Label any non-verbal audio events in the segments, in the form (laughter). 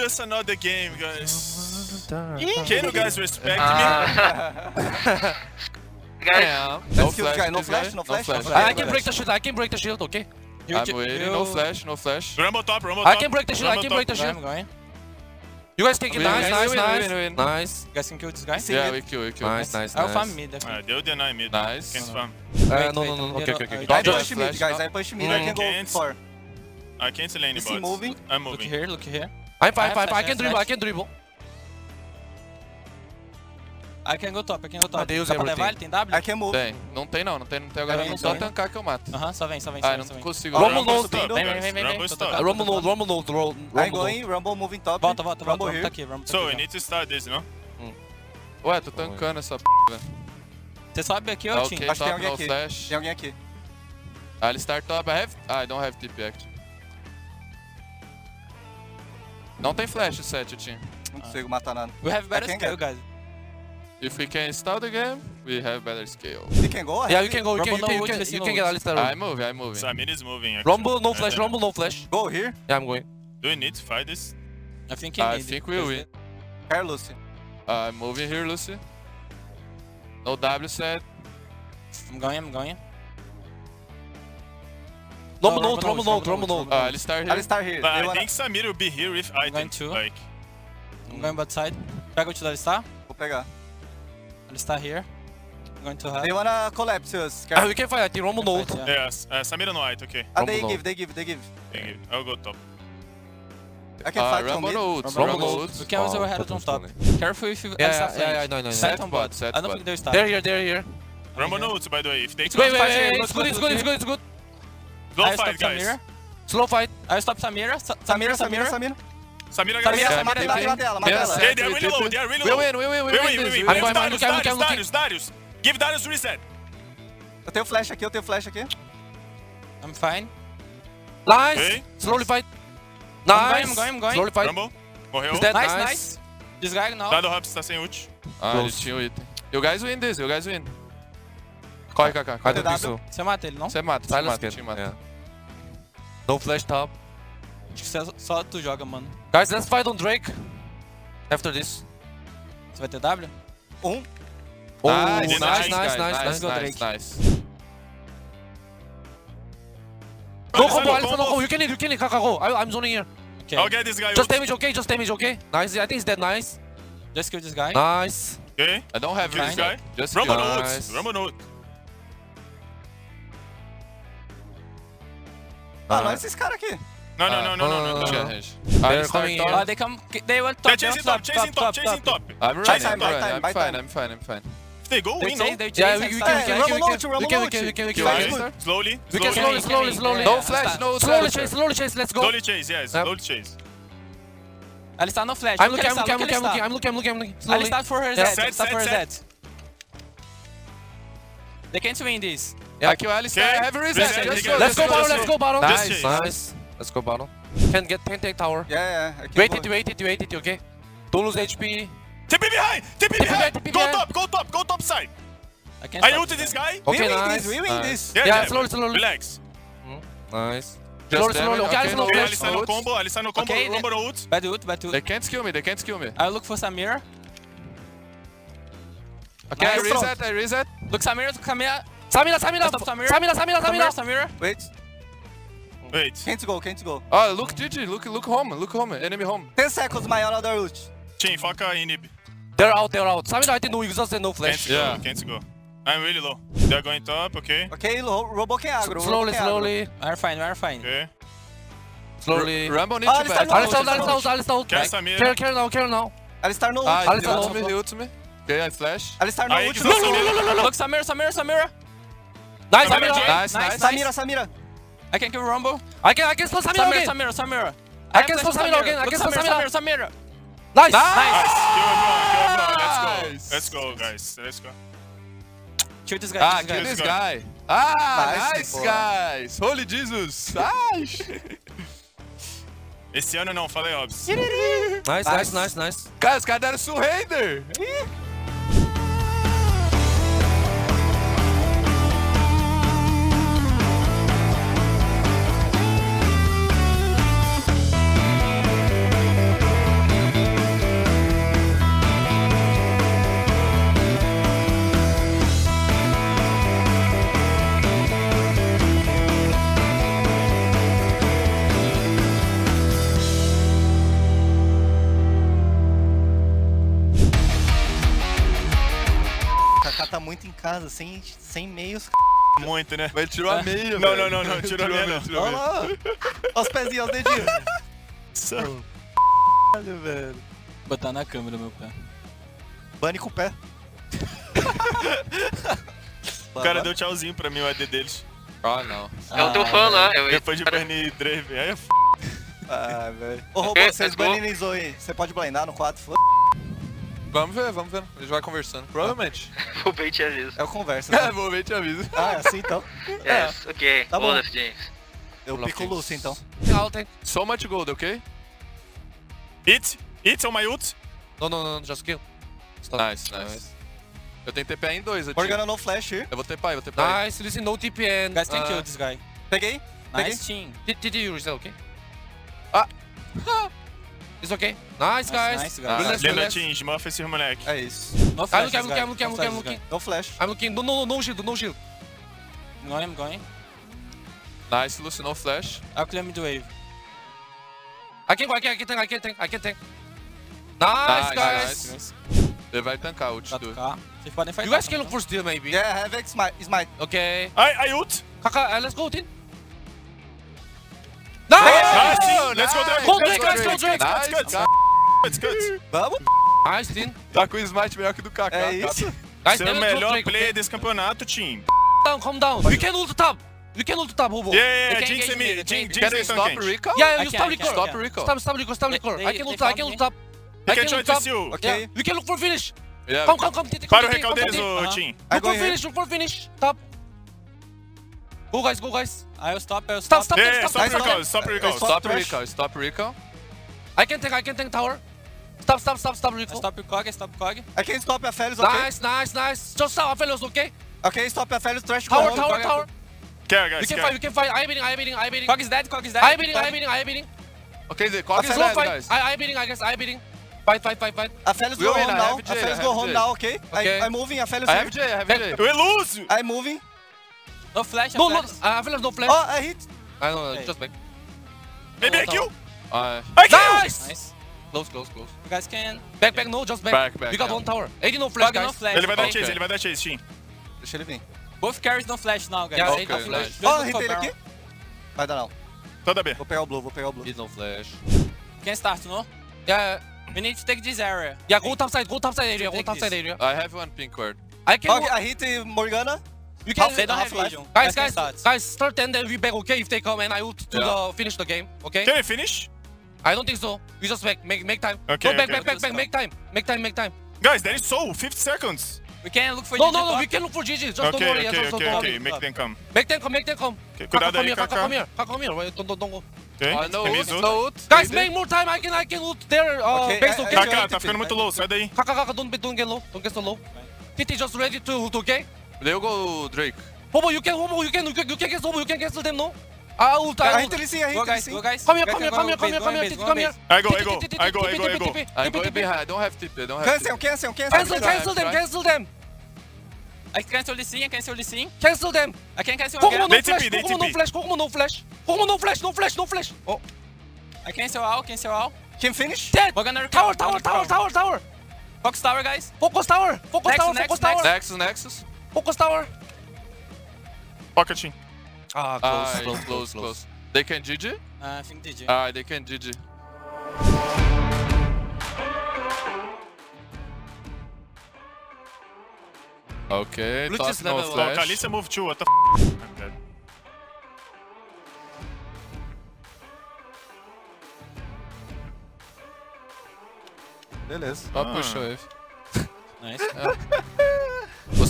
just another game, guys. Can you guys respect me? Ah. (laughs) Guys, Yeah. Let's kill this guy. No flash, no flash, no flash. I can break the shield. I can break the shield. Okay. You I'm waiting. you- No flash, no flash. Rumble top, rumble I top. can break the shield. I Rumble can break the shield. I'm going. You guys take it. We Nice, win, nice, win, nice. win. Nice. You guys can kill this guy. Yeah, we kill, we kill. Nice, nice, I'll nice. farm mid. Ah, they'll deny mid. Nice. Can't farm. Uh, Wait, no, no, no. you Okay, okay, okay. I- I push mid, flash guys. I push mid. I can go far. I can't see any Is he moving? I'm Look moving. here, look here. I'm fine, I have fine, fine. I can dribble. I can dribble. I can go top, I can go top. Dá pra everything. levar? Ele tem W? I can move. Tem. Não tem não, não tem, não tem agora. Vem, Não só vem. tancar que eu mato. Aham, só vem, só vem, Ah, só eu vem. só não vem. consigo. Rumble Rumble no stop, Vem, vem, vem, vem, Rumble stop. Tô Rumble no, Rumble no, Rumble I'm no. going. Rumble moving top. Volta, volta, volta. Rumble tá aqui, Rumble tá So, we need to start this, no? Ué, tô tancando essa p, velho. Você sobe aqui, Ah, ô ok, Tim? Acho que tem alguém aqui. flash. Tem alguém aqui. I'll start top. I have... Ah, I don't have TP actually. Não tem flash, o set, team. Não consigo matar nada. We have better I can scale, get- guys. If we can start the game, we have better scale. He can go ahead. Yeah, you can go. You can, you can, you Vesino can get. Alistar. I'm moving, I'm moving. Samir is moving. Actually. Rumble, no I flash. Rumble, no flash. Go here. Yeah, I'm going. Do we need to fight this? I think he I need think it, we because win. Carlos. I'm moving here, Lucy. No W set. I'm going, I'm going. Rumble No, no, Rumble no, no, Rumble Rumble no, no. Uh, I'll start here. I'll start here. But They I wanna- think Samir will be here going items. to. Like, I'm going bot side. Pega o ult da Alistar. Vou pegar. Alistar here. I'm going to have. They wanna collapse us. Ah, we can fight. I think Rumble no. ult. Yeah. yes, uh, Samir no okay. Ah, they give, they give, they give. Thank you. I'll go top. I can Uh, fight from mid. no ult. No no ult. ult. We can use Oh, our head on top. Careful if you Yeah, yeah, yeah. I know, I know. Set Set on bot, set I don't bot. think they're start. They're here, they're here. Rumble no ult, by the way. If they Wait, wait, wait, wait. It's good, go it's good, it's good. Go I fight, stop guys. Samira. Slow fight. I stop Samira. Sa- Samira, Samira, Samira, Samira. Samira. Samira. Samira, Yeah, mata yeah, ela, mata ela, mata Yeah, ela. set. Hey, they're really low. They're really We low. win, we win, we We win we win. I'm Darius, going, Darius, Darius, Darius. Give Darius reset. Eu tenho flash aqui, eu tenho flash aqui. I'm fine. Nice. Okay. Slowly fight. Nice. I'm going, I'm going. Slowly fight. Rumble. Morreu. Is that Nice, nice? nice. This guy now. Dado Hops tá sem ult. Ah, ele Close. tinha o item. You guys win this, you guys win. Corre, I corre. Você mata ele, não? Você mata, Silence mata, mata. Yeah. No flash top. Acho que só, só tu joga, mano. Guys, let's fight on Drake. After this. Você vai ter W? Um. Oh, Nice, nice, nice, nice, nice, nice. nice, Drake. nice. Go combo, Alistar no combo. You can hit, you can hit, Kaka, go. I, I'm zoning here. Okay. I'll get this guy Just damage, okay? Just damage, okay? Nice, I think it's dead, nice. Just kill this guy. Nice. Okay. I don't have Kill this guy. Just Rumble kill. Nice. Rumble no Ah, não, esses caras aqui. No, no, Ah, no, no, no, no, uh, no. Tinha no. range. They're I'll start coming top. in. Ah, they come. They want top. They're chasing they top, want chasing top, chasing top. I'm Buy running, time, I'm buy running. time, I'm buy fine, time. I'm fine, I'm fine. If they go, They we know. chase, they chase. Yeah, and we, we start. can, we can, we Rumble can, launch, we Rumble can, we launch. can, we can, we Kill can, guys. we can. Alistar? Slowly. We can slowly. slowly, slowly, slowly. No flash, no Slowly Alistar. chase, slowly chase, let's go. Slowly chase, yes. Yep. Slowly chase. Alistar no flash. I'm Look looking, I'm Alistar, looking, I'm look looking, I'm Alistar. looking, I'm looking, I'm looking, slowly. Alistar for her Yeah. Z. Set, Alistar set, for her set. Z. They can't win this. Yeah. Aqui o Alistar, Okay. I have a reset. Reset, Just go, Let's go, go, let's go. go, Baron. Nice, nice. Let's go, Baron. Can get, can take tower. Yeah, yeah. I Wait it, wait it, wait it, okay? Don't lose HP. TP behind! TP TP behind! TP Go top, go top, go top side. I can't I stop ulted this guy. We Okay, win nice. this, we win Nice. this. Yeah, Yeah, yeah, slowly, slowly. Relax. Hmm? Nice. Just Slowly, slowly. Okay, Alistar no no Okay, no combo, Alistar no combo, Okay, Rumble no ult. Bad ult, bad They can't kill me, they can't kill me. I look for Samira. Okay, I reset, I reset. Look Samira, look Samira. Samira, Samira, Stop Samira. Samira, Samira, Samira, Samira. Samira. Wait. Wait. Can't go, can't go. Oh, look GG, look, look home, look home, enemy home. 10 seconds, my another ult. Team, foca inib. They're out, they're out. Samira, I think no exhaust and no Can't flash. go, Yeah. can't go. I'm really low. They're going top, okay. Ok, Ro- Robo can agro. Slowly, Robo can agro. slowly, We're fine, we're fine. Okay. slowly. Rumble need Ah, to back. estão no- Alistar, Alistar, Alistar, Alistar. Quer Right. Samira? Care, care now, care now. Alistar no ult. Ah, Alistar ele no ult me, ult. he ult me. Okay, I flash. Alistar no Aí ult. que no só ult. Samira. Look Samira, Samira, Samira. Nice, Samira, Samira. Nice, Nice, nice. Samira, Samira. I can kill Rumble. I can, I can slow Samira Samira, again. Samira, Samira. I have can on Samira again, I can slow Samira, Samira. Samira, Samira. Nice. Nice. Kill. Nice. Let's go. Let's go, guys. Let's go. Kill this guy, Ah, kill kill this guy. guy. Ah, Nice, nice, guys. Holy Jesus. Ai. (laughs) Esse ano não, falei óbvio. Nice, nice, nice, nice. Cara, os caras deram surrender. Casa, sem, sem meios. Muito, né? Mas ele tirou a meia, Não, velho. não, não, não, tirou a meia, não. tirou Olha meia. lá. Olha os pezinhos, os dedinhos. Caralho, velho. Botar na câmera meu pé. Bunny com o pé. (laughs) O cara deu tchauzinho pra mim, o AD deles. Ah, não. É o teu fã lá. Eu, Depois de Bernie Drave. Aí é f... Ah, velho. Ô, (laughs) Robô, vocês banninizou aí. Você pode blindar no 4? Foda. Vamos ver, vamos ver. A gente vai conversando. Provavelmente. (laughs) o bait te aviso. É o conversa. É, (laughs) Né? vou ver e te aviso. ah, é assim então. Yes, ok. Tá bom. Foda-se, James. Eu Olá, pico. Lúcio então. Take. So much gold, ok? It, it on my ult. No, no, no, just kill. Stop. Nice, nice. Eu tenho TPA em dois, eu Morgana no flash here. Eu vou TPA, eu vou TPA. Nice, listen, no TP and. Guys can uh, kill this guy. Peguei. Peguei. Nice team. Did, did you okay? Ah. (laughs) It's okay. Nice, guys. nice, guys. Relax, Lembra, relax. Team, smurf esse moleque. É isso. No I'm flash. looking, I'm looking. I'm looking, I'm No looking, I'm looking. No flash. I'm looking. No, no, no shield, no shield. Going, I'm going. Nice, Lucy, no flash. I'll clear mid wave. I can go, I can, I can tank, I can tank, I can tank. Nice, Nice, guys. nice. Ele vai tancar o ult do... Vocês podem fightar. You guys can look for steal, maybe. Yeah, have X smite. smite. Okay. Ai, ai, ult. Kaka, uh, let's go, Tin. Nice, Nice! team. Let's go, Drake. Go, Drake, let's go, Drake. Vamos. Nice, Tin. Tá com o smite melhor que o do Kaká. É isso. Guys, Você é o melhor Drake, player okay? desse campeonato, team. Calm down, calm down. We can ult top. We can ult top, Hobo. Yeah, yeah, Jinx é me, Jinx, Jinx Can you stop recall? Yeah, you stop liquor. Stop recall. Stop, stop liquor, stop. They- I can ult, I can me. ult top. He I can ult to top. steal. Ok. Yeah, we can look for finish. Yeah, Come, come, come. Para o recall deles, team. I Look for finish, look for finish. Top. Go, guys, go, guys. I'll stop, I'll Stop, stop. stop, Yeah, yeah, stop, stop stop, recall, stop. stop recall. Stop. Stop trash. recall, stop recall. I can tank, I can tank tower. Stop, stop, stop, stop, I stop your cog, stop cog. I can stop a Felius, okay? Nice, nice, nice. Just stop, Aphelios, okay? Okay, stop a Felius, trash Tower, go tower, home. tower. Quer, We guys, can quer. fight, we can fight. I'm beating, I'm beating, I'm beating. Cog is dead, cog is dead. I'm beating, I beating, I beating. Ok, the cog is Slow Slow dead, guys. I, I beating, I guess, I'm beating. Fight, fight, fight, fight. A Felius We go win, home now. have A J, I Felios have go home now, okay? Okay. I, I'm moving, a Felius I have J, I have J. Eu eluso. I'm moving. No flash, No, no no, flash. uh, Aphelios, no flash. Oh, I hit. I know, Hey. just back. Maybe I kill. Uh, I kill. Nice! Nice. Close, close, close. You guys can. Back, back, no, just back. Back, back, We got yeah. one tower. 80 no flash, Cog no guys. flash. Ele vai dar okay? chase, ele vai dar chase, team. Deixa ele vir. Both carries no flash now, guys. Yeah, Okay, 80 no flash. hitei for ele aqui. Vai dar não. Toda B. Vou pegar o blue, vou pegar o blue. 80 no flash. Can start, no? Yeah, We need to take this area. yeah, go top side, go top side area, go top side area. I have one pink ward. I can. Ok, I hit Morgana. You can. They don't half life. vision. Guys, Guys guys, start. guys, start and then we back, okay? If they come and I ult to Yeah. the finish the game, okay? Can we finish? I don't think so. We just back, make make time. Okay, Go back, okay. back, back, back, make time, make time, make time. Guys, there is so 50 seconds. We can look for No, GG no, no, top. we can look for GG. Just don't worry. okay, just okay, don't okay. worry. Make them come. Make them come, make them come. Okay, Kaka, come here, Kaka, come here, Kaka, come here. Wait, Don't, don't, don't go. Ok, Ah, no Remis ult, ult. no ult. Guys, make did. more time. I can, I can ult their uh, Okay, base, I- okay? I- Kaká, tá ficando muito low, sai daí. Kaka, Kaka, don't, be- don't get low. Don't get so low. TT just ready to ult, okay? They will go Drake. Hobo, you can, Hobo, you can, you can, you can get Hobo, you can cancel them, no? Ah, I ult, I I hit ult. ele sim, I hit Go, ele guys, sim. go, guys. Come here, Guys come here, can come go here, come here, base, come go here, base, TT, go come here. base. I go, I TT, go, TT, I go, I TT, go, I TT, go. TT, I'm TP, going TP. behind. I don't have TP. I don't have Cancel, TP. cancel, cancel. Cancel, try, cancel them, try. cancel them. I cancel the scene, I cancel the scene. Cancel them. I can cancel Kokumo again. no They flash, TP, they Kokumo no TP. flash, Kokumo no flash. Kokumo no flash, no flash, no flash. Oh, I cancel all, cancel all. Can finish? dead. We're gonna recover. tower, tower, tower, tower. Fox tower, guys. Focus tower, focus tower, focus tower, Nexus, Nexus. Focus tower. Pocketing. Ah, Ah, close, close, close. They can GG? Uh, I think DG. Ah, they can GG. Okay, Blue just no level Oh, flash. Kalista move too, what the f? I'm dead. Beleza. Só Ah. puxou ele. Nice. (laughs)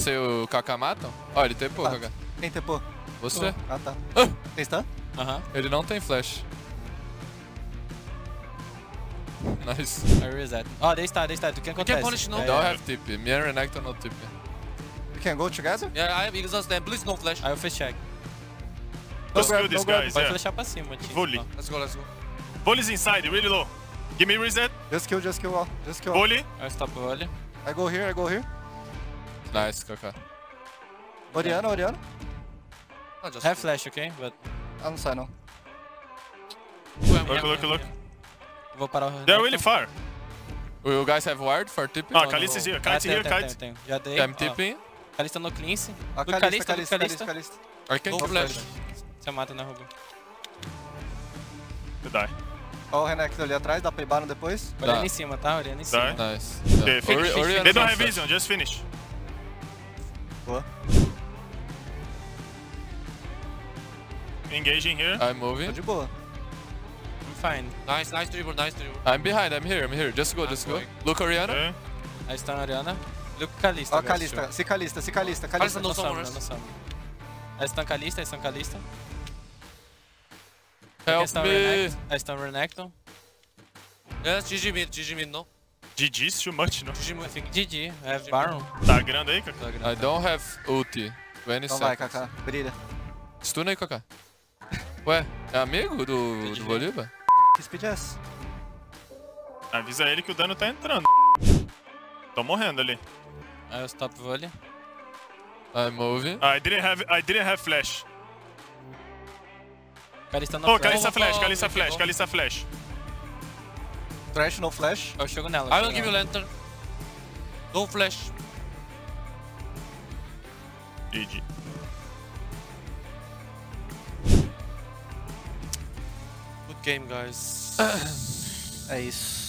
Você e o Kaká matam? Ó, ele tem pouco, Tá. Kaká. Quem tepou? Você? Ah, tá. Ah. Tem stun? Uh-huh. Ele não tem flash. Nice. I reset. Oh, they start, they start. You can can contest. punish, no? Yeah, Don't yeah. have TP. Me and Renekton no TP. We can go together? Yeah, I have exhaust them. Please no flash. I will flash check. Grab, kill these guys, Pode yeah. flashar pra cima, tio. Volley. Ó. Let's go, let's go. Volley's inside, really low. Give me reset. Just kill, just kill all. Just kill all. Volley. I stop volley. I go here, I go here. Nice, Kaká. Oriana, Oriana. Ah, just Have flash, okay? But Ah, não sai não. Look, look, look. vou parar o... They're really far. Will you guys have ward for TP? Ah, Kalista is here. Ah, Kite here, Kite. tenho, tenho. Já dei. I'm ó. TPing. Kalista no cleanse. A Look Calista, Kalista, Kalista. I can Go flash. Você mata na rua. You die. Ó o Renekton ali atrás, dá pra ir Baron depois. Olhando em cima, tá? Olhando em cima. Nice. They don't no have vision, just finish. Boa. Engaging here. I'm Tô moving. de boa. I'm fine. Nice, nice dribble, nice dribble. I'm behind, I'm here, I'm here. Just go, just go. going. Look Oriana. Okay. Aí está a Oriana. Look Kalista. Ó a guys, Calista, se Calista, se Calista, Calista. Calista no No summon, summon, no summon. Aí estão Kalista, aí estão Kalista. Help estão me. Renekton. Aí estão Renekton. Yes, GG mid, GG mid, no? GG's too much, no? GG I think GG. I have Baron. Tá grande aí, Kaká? I don't have ulti. 20 Então vai. Kaká. Brilha. Stun aí, Kaká. Ué, é amigo do, do Bolívar? Que speed é essa? Avisa ele que o dano tá entrando. Tô morrendo ali. Aí eu stop volley. I'm moving. Ah, I didn't have, I didn't have flash. Kalista no Oh, Vou- flash, vou- flash, Kalista flash. Trash no flash. Eu chego nela. eu I will give you lantern. No flash. GG. Good game, guys. É isso.